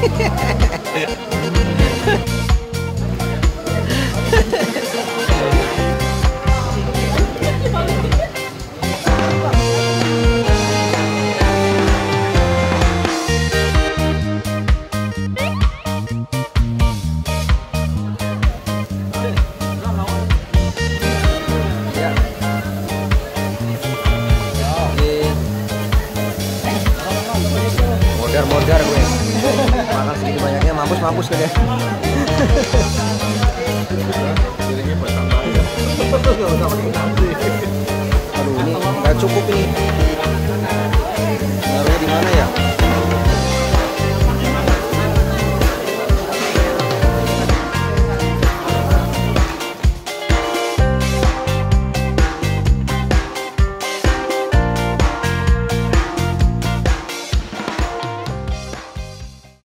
ya modar modar gue makan sedikit banyaknya mampus mampus kan ya aduh ini nggak cukup ini